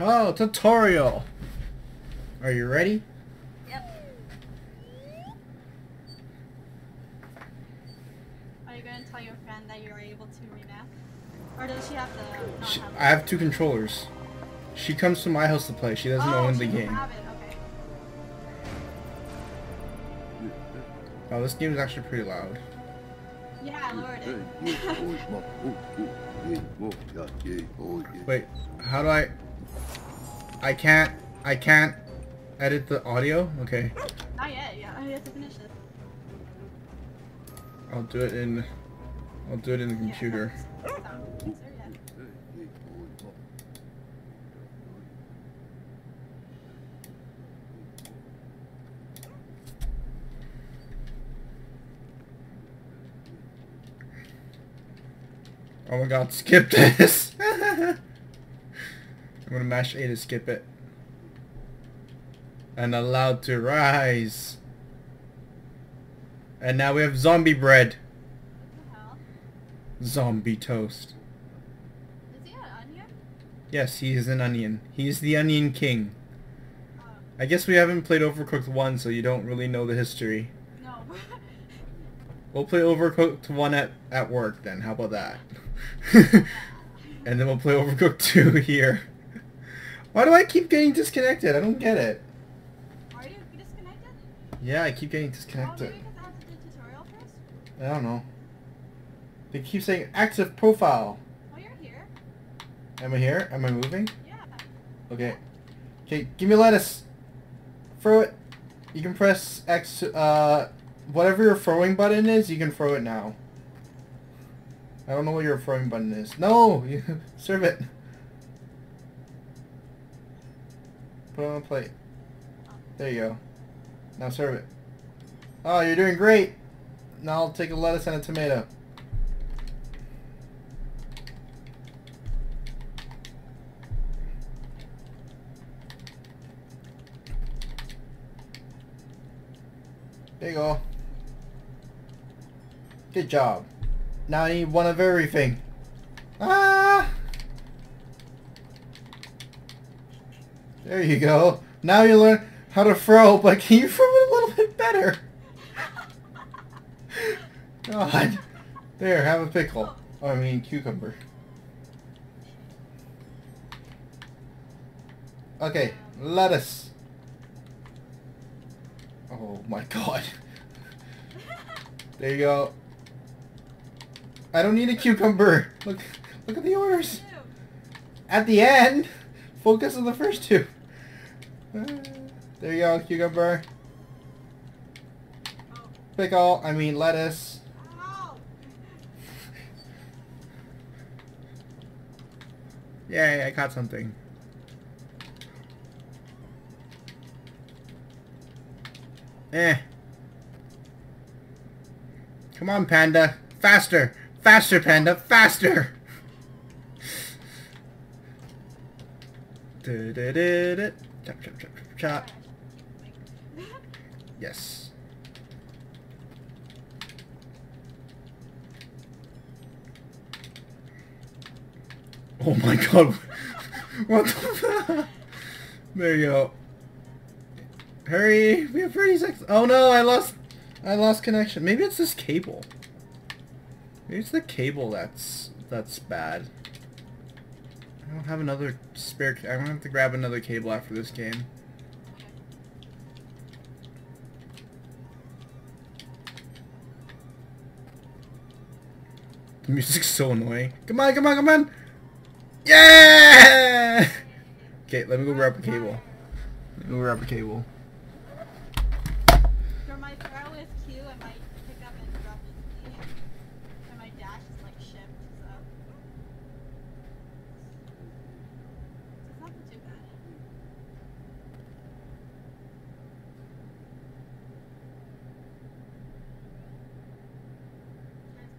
Oh, tutorial. Are you ready? Yep. Are you going to tell your friend that you're able to remap? Or does she have to not She, have I have two controllers. She comes to my house to play. She doesn't oh, own the she doesn't game. Have it. Okay. Oh, this game is actually pretty loud. Yeah, I lowered it. Wait, how do I? I can't. I can't edit the audio. Okay, Not yet. Yeah, I have to finish it. I'll do it in. I'll do it in the computer. Yeah, that's- that's- yeah. Oh my god, skip this! I'm gonna mash A to skip it. And allowed to rise. And now we have zombie bread. What the hell? Zombie toast. Is he an onion? Yes, he is an onion. He's the onion king. Oh, I guess we haven't played Overcooked 1, so you don't really know the history. no. We'll play Overcooked 1 at, at work then, how about that? and then we'll play Overcooked 2 here. Why do I keep getting disconnected? I don't get it. Are you disconnected? Yeah, I keep getting Oh, disconnected. maybe because I have to do tutorial first? I don't know. They keep saying active profile. Oh, you're here. Am I here? Am I moving? Yeah. Okay. Okay, give me lettuce. Throw it. You can press X uh, whatever your throwing button is, you can throw it now. I don't know what your throwing button is. No! You serve it. Put it on a plate. There you go. Now serve it. Oh, you're doing great. Now I'll take a lettuce and a tomato. There you go. Good job. Now I need one of everything. Ah! There you go. Now you learn how to throw, but can you throw it a little bit better? God. There, have a pickle. Oh, I mean cucumber. Okay, lettuce. Oh my god. There you go. I don't need a cucumber. Look, look at the orders. At the end, focus on the first two. There you go, cucumber. Pickle, I mean lettuce. Yay, I caught something. Eh. Come on, Panda. Faster! Faster, Panda! Faster! Du-du-du-du. Chop, chop, chop, chop, chop. Yes. Oh my god. what the There you go. Hurry! We have 30 seconds. Oh no, I lost I lost connection. Maybe it's this cable. Maybe it's the cable that's that's bad. I don't have another spare I'm gonna have to grab another cable after this game. The music's so annoying. Come on, come on, come on! Yeah! Okay, let me go grab a cable. Let me go grab a cable. For my throw with Q, I might pick up and drop with E. And my dash is like shift, so. It's not too bad.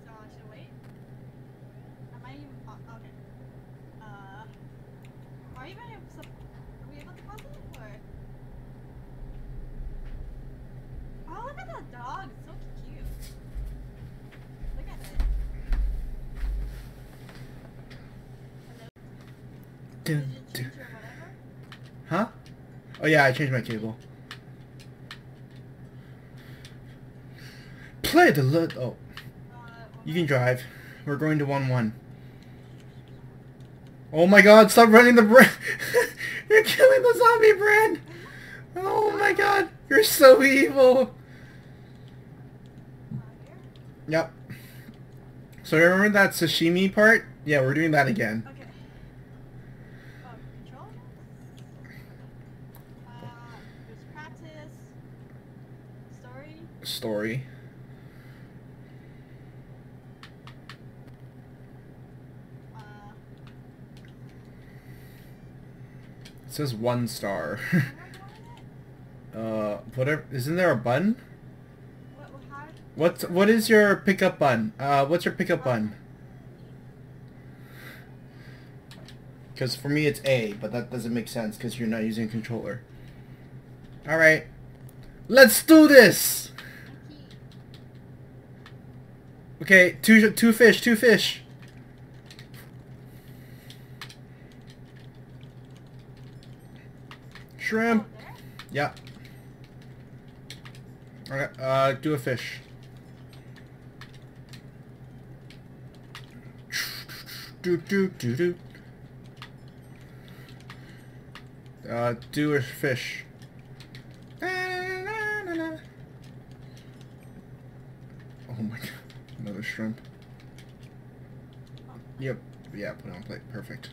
So I should wait? I might even, oh, okay. Uh, are you gonna, sup- are we able to pause it, or? Oh, look at that dog. It's so cute. Look at it. Huh? Oh yeah, I changed my cable. Play the lit. Oh, you can drive. We're going to one one. Oh my God! Stop running the brand. You're killing the zombie brand. Oh my God! You're so evil. Yep. So remember that sashimi part? Yeah, we're doing that again. Okay. Uh, control? Uh, there's practice. Story. Story. Uh, It says one star. am I doing it? uh, whatever. Isn't there a button? What, what. What's what is your pickup button? Uh, what's your pickup button? Because for me it's A, but that doesn't make sense because you're not using a controller. All right, let's do this. Key. Okay, two two fish, two fish. Shrimp. Yeah. Okay, uh, do a fish. Do do do do. Uh, do a fish. Oh my god, another shrimp. Yep, yeah, put it on plate, perfect.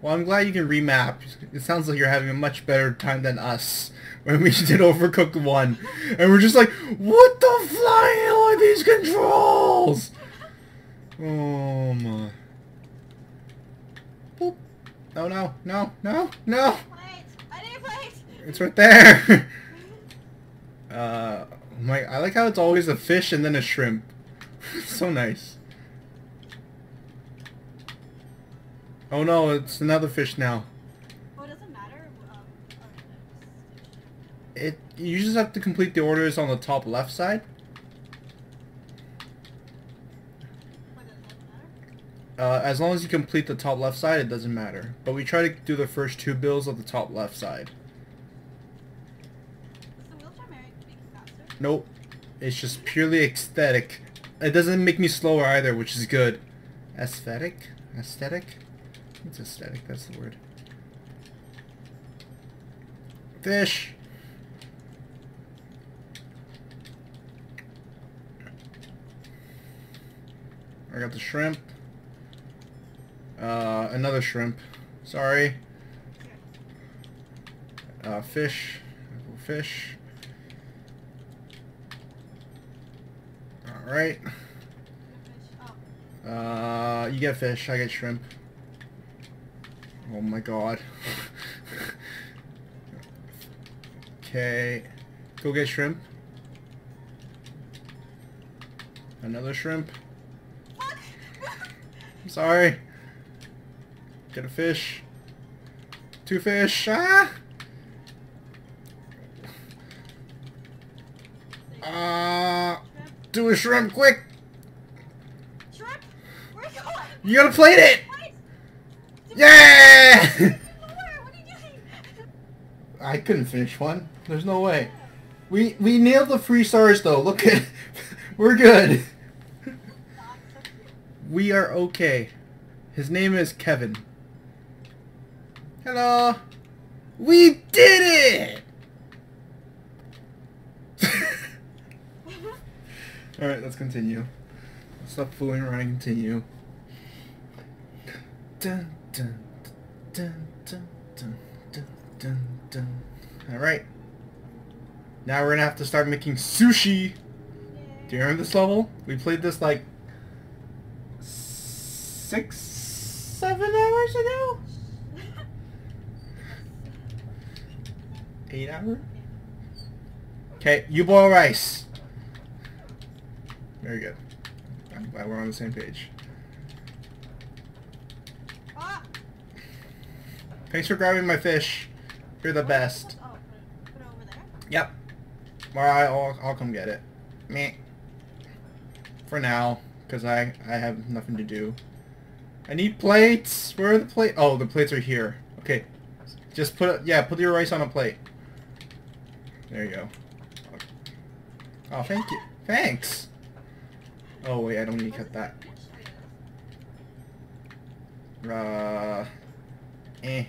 Well, I'm glad you can remap. It sounds like you're having a much better time than us when we did Overcooked 1. And we're just like, what the flying hell are these controls? Oh my. Boop. No, no, no, no, no. Plate! I need a plate! It's right there. uh, my, I like how it's always a fish and then a shrimp. so nice. Oh no, it's another fish now. It doesn't matter. Um, oh, It you just have to complete the orders on the top left side. what does that matter? Uh, as long as you complete the top left side, it doesn't matter. But we try to do the first two bills of the top left side. Does the wheelchair make make it faster? Nope. It's just purely aesthetic. It doesn't make me slower either, which is good. Aesthetic? Aesthetic? It's aesthetic, that's the word. Fish! I got the shrimp. Uh, another shrimp. Sorry. Uh, fish. Fish. Oh, Uh, you get fish, I get shrimp. Oh my god. Okay. Go get shrimp. Another shrimp. I'm sorry. Get a fish. Two fish. Ah! Uh, Shrimp. Do a shrimp quick. Shrimp? Where are you going? You gotta plate it. Yeah! Lower! What are you doing? I couldn't finish one. There's no way. We we nailed the three stars though. Look at, we're good. We are okay. His name is Kevin. Hello. We did it. All right, let's continue. Stop fooling around and continue. Dun, dun, dun, dun, dun, dun, dun, dun. All right. Now we're gonna have to start making sushi. Do you remember this level? We played this like six, seven hours ago. Eight hours. Okay, you boil rice. Very good. I'm glad we're on the same page. Ah! Thanks for grabbing my fish. You're the best. Oh, put it, put over there? Yep. Alright, I'll, I'll come get it. Meh. For now, because I, I have nothing to do. I need plates! Where are the plates? Oh, the plates are here. Okay. Just put it, yeah, put your rice on a plate. There you go. Oh, thank you. Thanks. Oh, wait, I don't need to cut that. Uh, eh.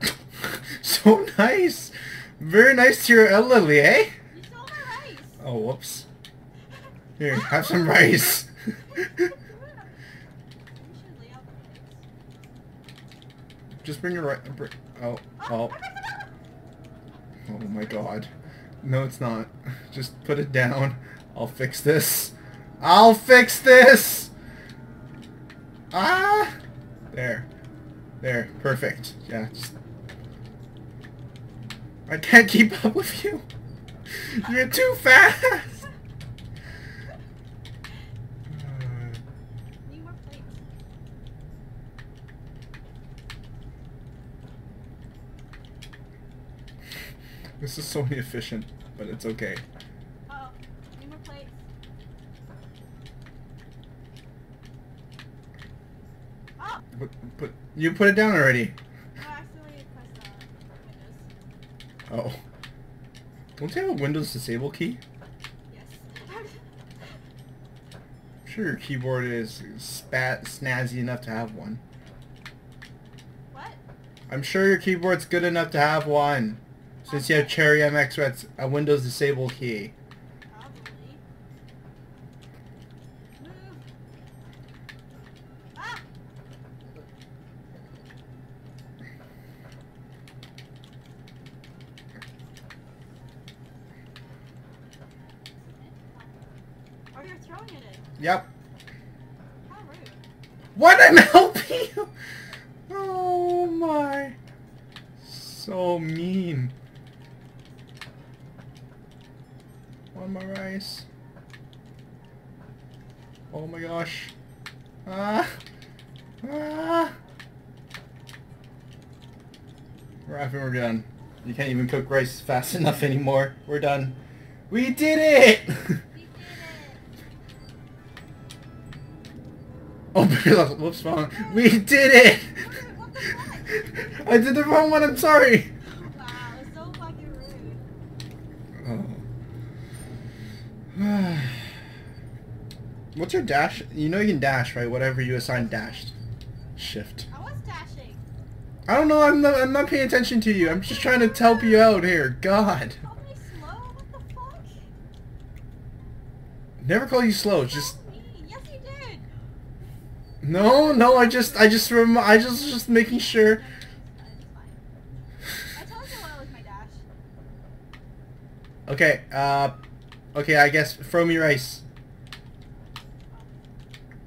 So nice. Very nice to your elderly, eh? Oh, whoops. Here, have some rice. Just bring your rice. Oh, oh. Oh my god. No, it's not. Just put it down. I'll fix this. I'll fix this! Ah! There. There. Perfect. Yeah, just... I can't keep up with you. You're too fast! Plates. This is so inefficient, but it's okay. Uh oh. Need more plates. Oh! Put, you put it down already. No, I accidentally pressed Windows. Oh. Don't you have a Windows disable key? Yes. I'm sure your keyboard is spat snazzy enough to have one. what? I'm sure your keyboard's good enough to have one. Since you have Cherry MX that's a Windows disable key. Probably. Ah! Oh, you're throwing it. Yep. How rude. What? I'm helping you! Oh my. So mean. On my rice. Oh my gosh. Ah. Ah. We're I think we're done. You can't even cook rice fast enough anymore. We're done. We did it! We did it! oh, whoops, wrong. We did it! What? I did the wrong one, I'm sorry! Oh, wow, so fucking rude. Oh. What's your dash? You know you can dash, right? Whatever you assign dashed. Shift. I was dashing. I don't know, I'm not, I'm not paying attention to you. I'm just trying to help you out here. God. Call me slow? What the fuck? Never call you slow, just... Yes, you did. No, no, I just, I just, rem I just, just making sure. I told you what was my dash. Okay, uh, okay, I guess throw me rice.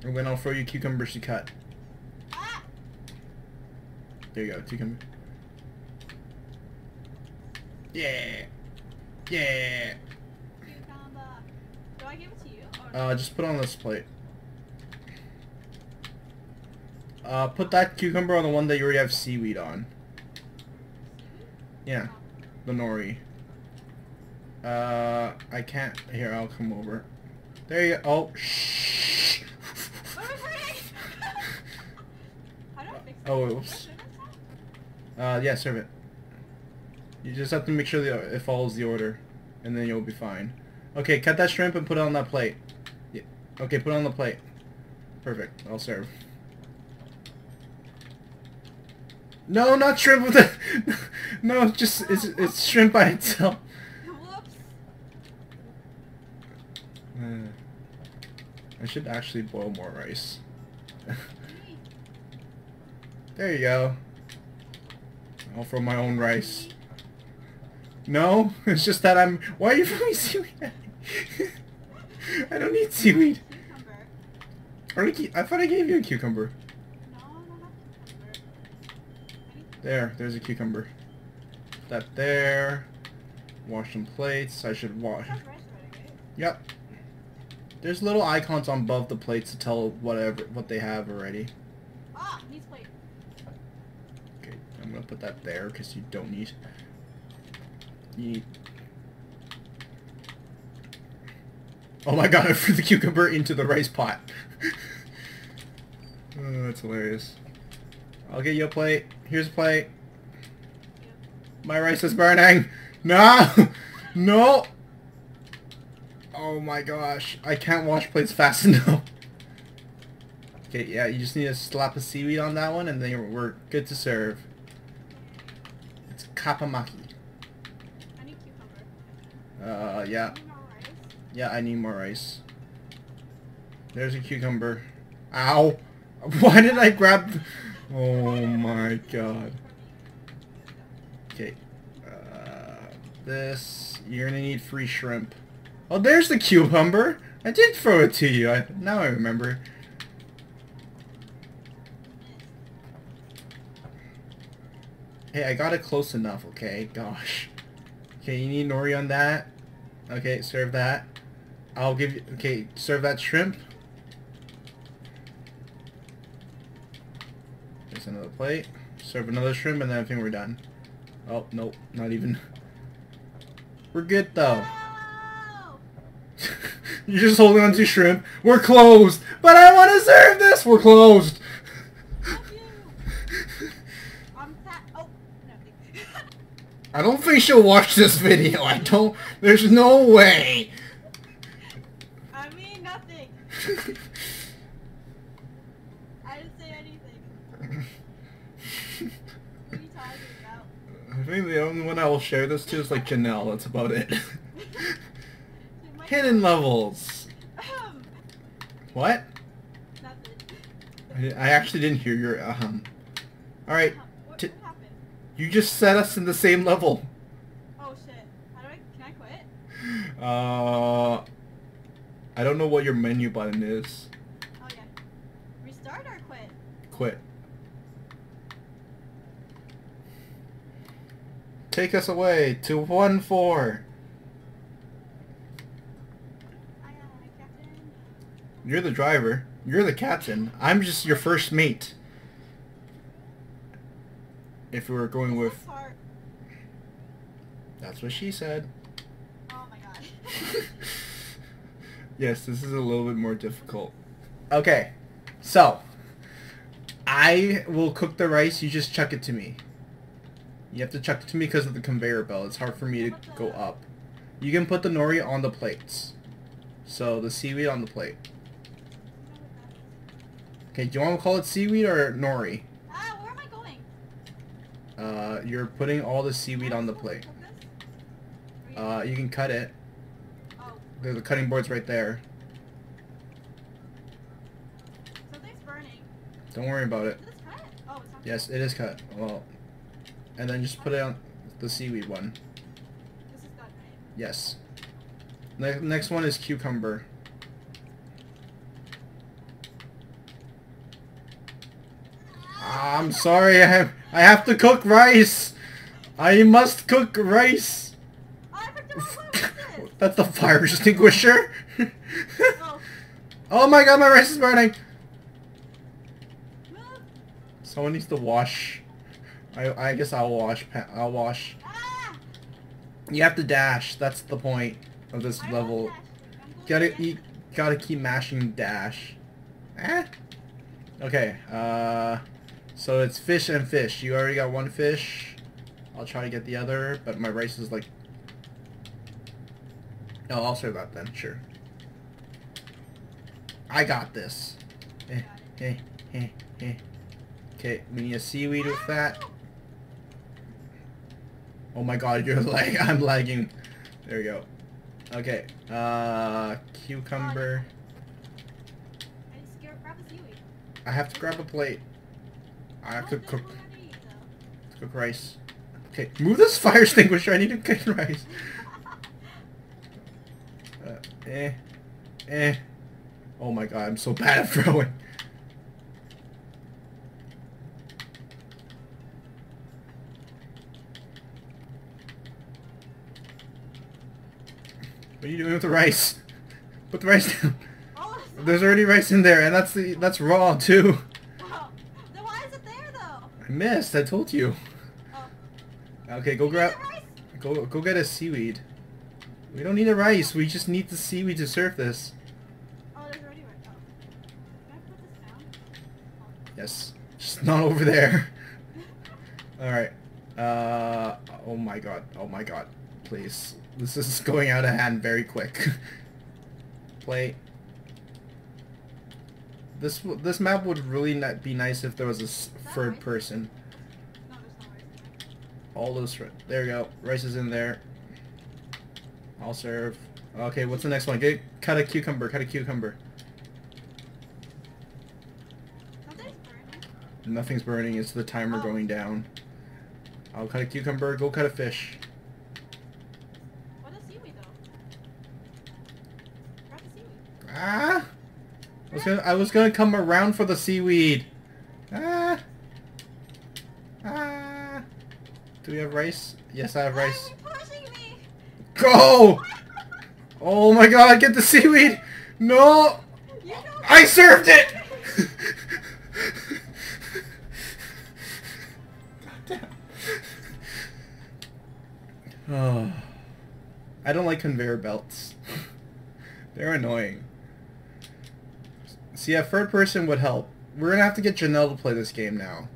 And then I'll throw you cucumbers to cut. There you go, cucumber. Yeah. Yeah. Cucumber. Do I give it to you? Or Uh, just put on this plate. Uh, put that cucumber on the one that you already have seaweed on. Yeah, the nori. Uh, I can't. Here, I'll come over. There you go. Oh, shh. What am I doing? How do I fix Oh, whoops. Do I serve this now? Uh, yeah, serve it. You just have to make sure that it follows the order, and then you'll be fine. Okay, cut that shrimp and put it on that plate. Yeah. Okay, put it on the plate. Perfect. I'll serve. No, not shrimp with the. no, just it's it's shrimp by itself. Whoops. Uh, I should actually boil more rice. there you go. I'll throw my own rice. No, it's just that I'm. Why are you throwing seaweed? I don't need seaweed. Cucumber. I, I thought I gave you a cucumber. No, no, not cucumber. I need There, there's a cucumber. Put that there. Wash some plates. I should wash. That's rice already, right? Yep. There's little icons on above the plates to tell whatever what they have already. Ah, needs plate. Okay, I'm gonna put that there because you don't need. You need. Oh my god! I threw the cucumber into the rice pot. Oh, that's hilarious. I'll get you a plate. Here's a plate. My rice is burning. No! No! Oh my gosh. I can't wash plates fast enough. Okay, yeah, you just need to slap a seaweed on that one and then we're good to serve. Kappa maki. I need cucumber. Uh, yeah. Yeah, I need more rice. There's a cucumber. Ow! Why did I grab... Oh my god. Okay. Uh, this... You're gonna need free shrimp. Oh, there's the cucumber! I did throw it to you. I, now I remember. Hey, I got it close enough, okay? Gosh. Okay, you need nori on that. Okay, serve that. I'll give you... Okay, serve that shrimp. There's another plate. Serve another shrimp, and then I think we're done. Oh, nope, not even. We're good, though. You're just holding on to shrimp. We're closed! But I want to serve this! We're closed! Fuck you! I'm fat. Oh, no. I don't think she'll watch this video. I don't... There's no way. I mean nothing. I didn't say anything. What are you talking about? I think the only one I will share this to is like Janelle. That's about it. Hidden levels. Ahem. What? Nothing. I, I actually didn't hear your um. Alright, Huh, What, T- what happened? You just set us in the same level. Oh shit. How do I? Can I quit? Uh, I don't know what your menu button is. Oh yeah. Restart or quit? Quit. Take us away to 1-4. Aye, aye, Captain. You're the driver. You're the captain. I'm just your first mate. If we were going with... That's what she said. Oh my god. yes, this is a little bit more difficult. Okay, so I will cook the rice. You just chuck it to me. You have to chuck it to me because of the conveyor belt. It's hard for me to go up. You can put the nori on the plates. So the seaweed on the plate. Okay, do you want to call it seaweed or nori? ah, where am I going? Uh, you're putting all the seaweed on the plate. Cook this? Are Uh, you can cut it. There's the cutting board's right there. Don't worry about it. Is this cut? Oh. Yes, it is cut. Well, and then just put it on the seaweed one. This is done, right? Yes. Ne- next one is cucumber. I'm sorry, I have, I have to cook rice. I must cook rice. I forgot what was this? That's the fire extinguisher. oh, oh my god, my rice is burning. Someone needs to wash. I I guess I'll wash. I'll wash. Ah! You have to dash. That's the point of this level. want dash. I'm going Gotta eat. Gotta keep mashing dash. Eh? Okay. Uh, so it's fish and fish. You already got one fish. I'll try to get the other, but my rice is like. Oh, I'll serve that then. Sure. I got this. Eh, Got it. eh, eh, eh. Okay, we need a seaweed with that. Oh my god, you're like I'm lagging. There we go. Okay. Uh cucumber. I just scared grab a seaweed. I have to grab a plate. I have to cook one I need, though? cook rice. Okay, move this fire extinguisher. I need to cook rice. Uh, eh. Eh. Oh my god, I'm so bad at throwing. What are you doing with the rice? Put the rice down. There's already rice in there, and that's the that's raw too. Oh, then why is it there though? I missed. I told you. Oh, Okay, go grab. the? Go go get a seaweed. We don't need a rice. We just need the seaweed to serve this. Oh, there's already rice. Oh. Can I put this down? Yes. Just not over there. Alright. Uh, oh my god. Oh my god. Please. This is going out of hand very quick. Play. This this map would really not be nice if there was a third person. No, there's no rice. All those. There you go. Rice is in there. I'll serve. Okay, what's the next one? Get cut a cucumber. Cut a cucumber. Something's burning. Nothing's burning. It's the timer Oh. going down. I'll cut a cucumber. Go cut a fish. What is seaweed though? Seaweed. Ah! I was gonna. I was gonna come around for the seaweed. Ah! Ah! Do we have rice? Yes, I have rice. Why are you pushing me? Go! Oh my god! Get the seaweed! No! I served it! oh. I don't like conveyor belts. They're annoying. See, a third person would help. We're gonna have to get Janelle to play this game now.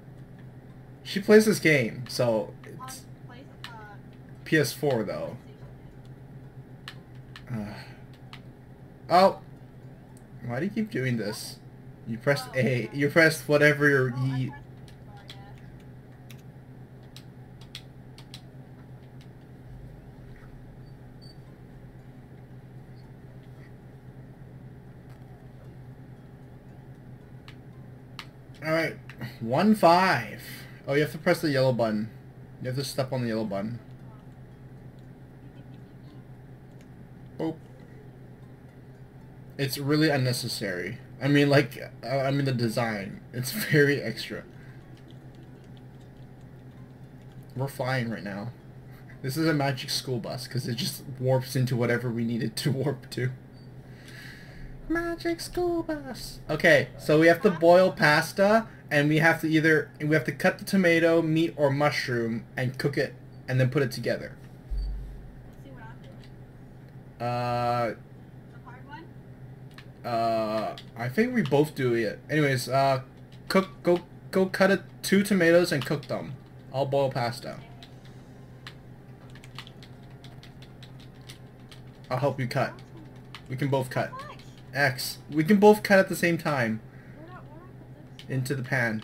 She plays this game, so it's uh, PS4 though. Uh, oh! Why do you keep doing this? You pressed A. You pressed whatever your E. pressed- oh, yeah. Alright. One five. Oh, you have to press the yellow button. You have to step on the yellow button. Oh. It's really unnecessary. I mean, like, I mean the design. It's very extra. We're flying right now. This is a magic school bus because it just warps into whatever we need it to warp to. Magic school bus. Okay, so we have to boil pasta, and we have to either we have to cut the tomato, meat, or mushroom, and cook it, and then put it together. Let's see what I'm. Uh, The hard one? uh, I think we both do it. Anyways, uh, cook, go, go cut it two tomatoes and cook them. I'll boil pasta. I'll help you cut. We can both cut. X. We can both cut at the same time Where do- where do I put this? Into the pan.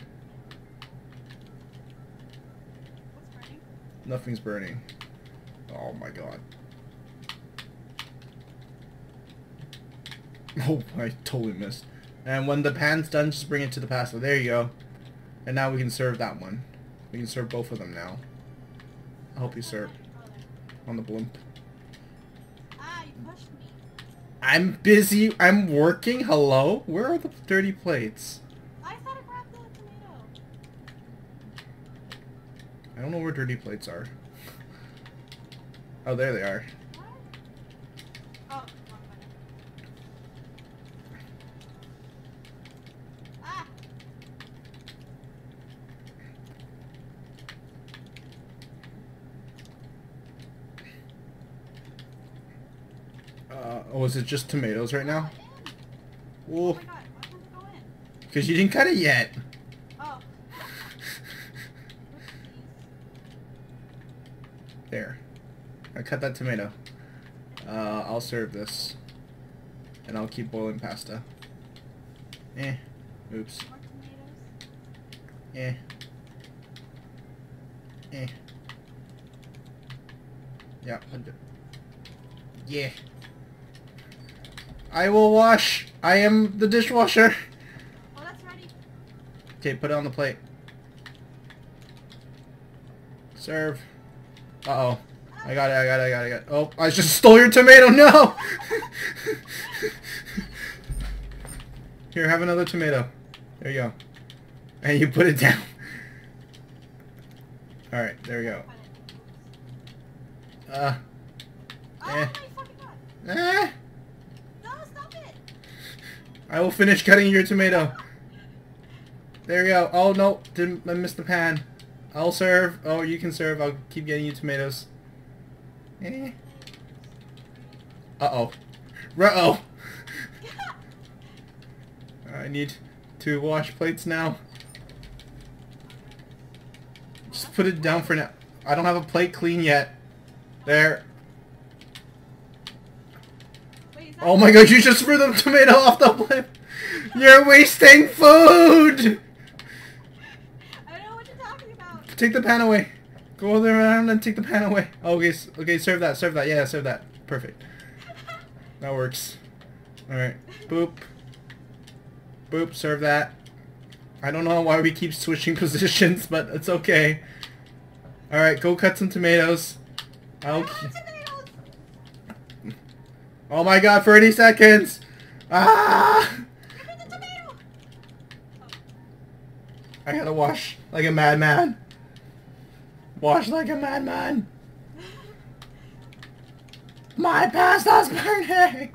What's burning? Nothing's burning. Oh my god. Oh, I totally missed. And when the pan's done, just bring it to the pasta. There you go. And now we can serve that one. We can serve both of them now. I hope you serve on the blimp. Ah, you pushed me. I'm busy. I'm working. Hello? Where are the dirty plates? I thought I grabbed the tomato. I don't know where dirty plates are. Oh, there they are. Uh, oh, is it just tomatoes right now? Oh Oh, my god, why can't it go in? because you didn't cut it yet. Oh. There. That tomato. Uh, I'll serve this. And I'll keep boiling pasta. Eh. Oops. Eh. Eh. Yeah. Yeah. I will wash. I am the dishwasher. Oh, that's ready. Okay, put it on the plate. Serve. Uh-oh. I got it, I got it, I got it, I got it. Oh, I just stole your tomato, no! Here, have another tomato. There you go. And you put it down. Alright, there we go. Uh, Oh, Eh. my fucking god. eh, No, stop it. I will finish cutting your tomato. There we go. Oh, no, didn't, I missed the pan. I'll serve. Oh, you can serve. I'll keep getting you tomatoes. Eh. Uh-oh. Uh-oh! I need to wash plates now. Just put it down for now. I don't have a plate clean yet. There. Oh my god, you just threw the tomato off the plate! You're wasting food! I don't know what you're talking about. Take the pan away. Go there around and take the pan away. Okay, okay, serve that, serve that. Yeah, serve that. Perfect. That works. Alright. Boop. Boop, serve that. I don't know why we keep switching positions, but it's okay. Alright, go cut some tomatoes. I'll... Oh my god, 30 seconds! Ah! Give me the tomato! I gotta wash like a madman. Wash like a madman. My pasta's burning!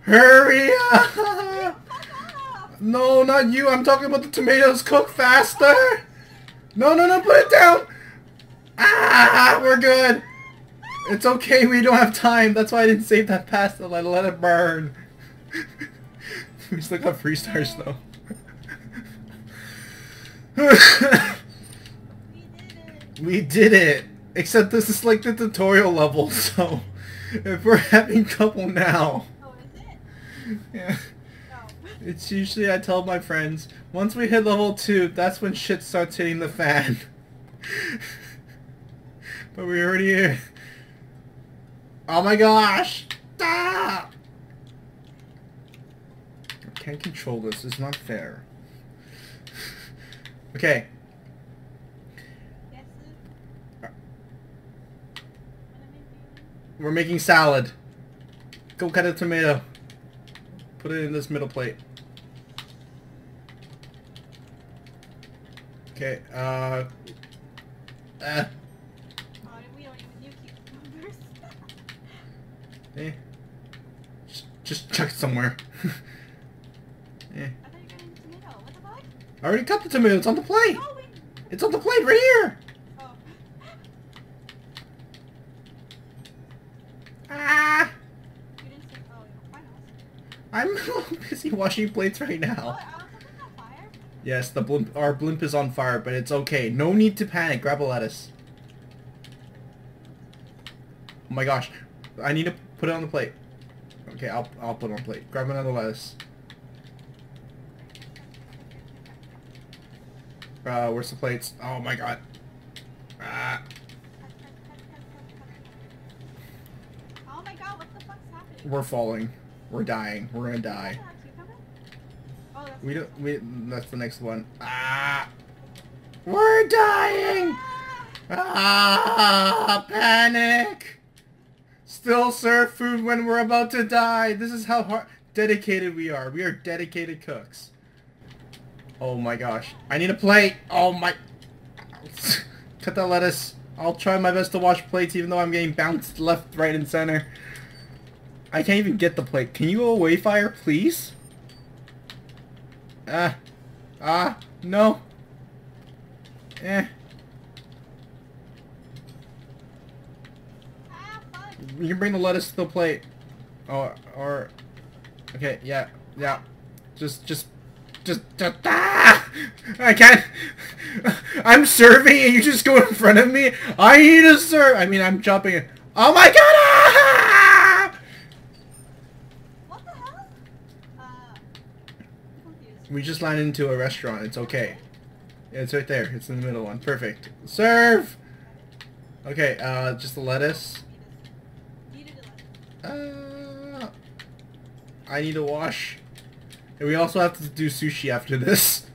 Hurry up! No, not you. I'm talking about the tomatoes. Cook faster! No, no, no, put it down! Ah, we're good. It's okay, we don't have time. That's why I didn't save that pasta. I let it burn. we still got three stars, though. We did it! we did it! Except this is like the tutorial level, so... If we're having trouble now... Oh, is it? Yeah. Oh. It's usually I tell my friends, once we hit level 2, that's when shit starts hitting the fan. but we already... Here. Oh my gosh! Stop! I can't control this, it's not fair. okay, Yes, sir. What am I doing? We're making salad. Go cut a tomato. Put it in this middle plate. Okay, uh... We don't even use cucumbers. eh. Just, just chuck it somewhere. eh. I thought you were getting tomato. What the fuck? I already cut the tomato, it's on the plate! We... It's on the plate right here! Oh. Ah! You didn't say... Why not? I'm busy washing plates right now. something on fire? Yes, the blimp, our blimp is on fire, but it's okay. No need to panic. Grab a lettuce. Oh my gosh. I need to put it on the plate. Okay, I'll, I'll put it on the plate. Grab another lettuce. Uh, where's the plates? Oh my god. Ah, Oh my god, what the fuck's happening? We're falling. We're dying. We're gonna die. Is that a cucumber? Oh, We don't, we, that's the next one. Ah! We're dying! Ah! Ah, panic! Still serve food when we're about to die. This is how hard, dedicated we are. We are dedicated cooks. Oh my gosh. I need a plate. Oh my... Cut that lettuce. I'll try my best to wash plates even though I'm getting bounced left, right, and center. I can't even get the plate. Can you go away, fire, please? Ah. Ah. No. Eh. You can bring the lettuce to the plate. Or, or, okay, yeah, yeah. Just, just, just, just, ah! I can't. I'm serving and you just go in front of me. I need to serve. I mean, I'm jumping. Oh my god! Ah! What the hell? Uh, I'm confused. We just landed into a restaurant. It's okay. It's right there. It's in the middle one. Perfect. Serve! Okay, uh, just the lettuce. You did it last. Uh, I need to wash. And we also have to do sushi after this.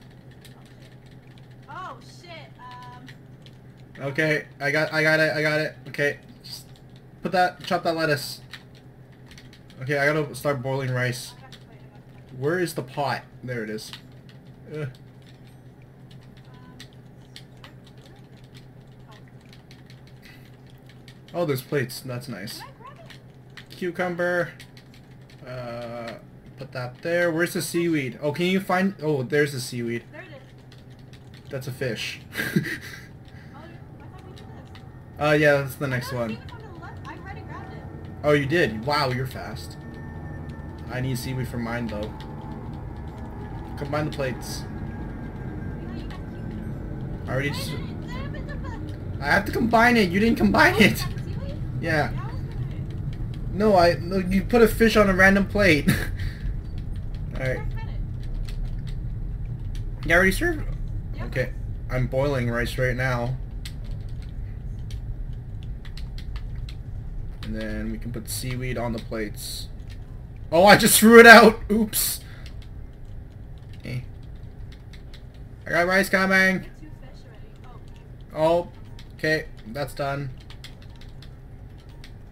Oh shit. Um. Okay, I got I got it, I got it. Okay. Just put that chop that lettuce. Okay, I gotta start boiling rice. Where is the pot? There it is. Uh. Oh. there's plates. That's nice. Can I grab it? Cucumber. Uh, put that there. Where's the seaweed? Oh, can you find? Oh, there's the seaweed. There it is. That's a fish. Oh, I thought we did this. uh, yeah, that's the next one. seaweed from the left. I already grabbed it. Oh, you did? Wow, you're fast. I need seaweed for mine, though. Combine the plates. I already just... I have to combine it. You didn't combine it. Yeah. No, I no, you put a fish on a random plate. Alright. You already served? Okay. I'm boiling rice right now. And then we can put seaweed on the plates. Oh, I just threw it out! Oops. Okay. I got rice coming! Get two fish already. Oh. Oh, okay, that's done.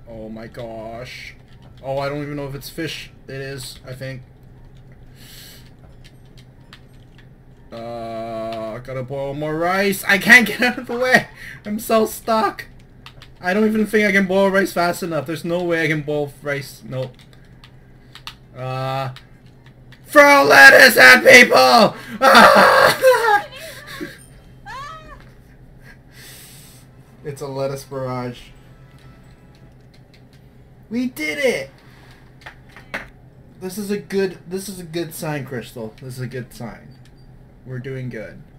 Oh my gosh. Oh, I don't even know if it's fish. It is, I think. Uh, gotta boil more rice. I can't get out of the way. I'm so stuck. I don't even think I can boil rice fast enough. There's no way I can boil rice. Nope. Uh, throw lettuce at people! It's a lettuce barrage. We did it! This is a good this is a good sign, Crystal. This is a good sign. We're doing good.